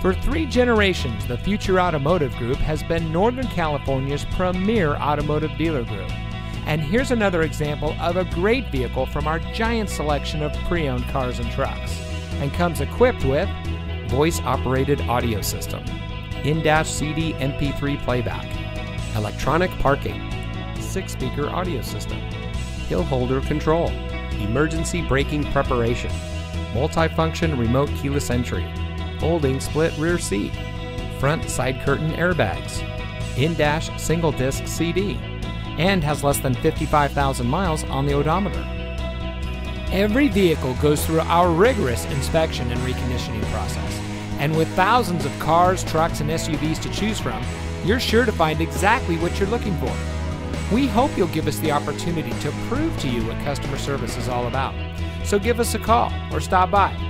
For three generations, the Future Automotive Group has been Northern California's premier automotive dealer group. And here's another example of a great vehicle from our giant selection of pre owned cars and trucks. And comes equipped with voice operated audio system, in dash CD MP3 playback, electronic parking, six speaker audio system, hill holder control, emergency braking preparation, multifunction remote keyless entry, folding split rear seat, front side curtain airbags, in dash single disc CD, and has less than 55,000 miles on the odometer. Every vehicle goes through our rigorous inspection and reconditioning process. And with thousands of cars, trucks, and SUVs to choose from, you're sure to find exactly what you're looking for. We hope you'll give us the opportunity to prove to you what customer service is all about. So give us a call or stop by.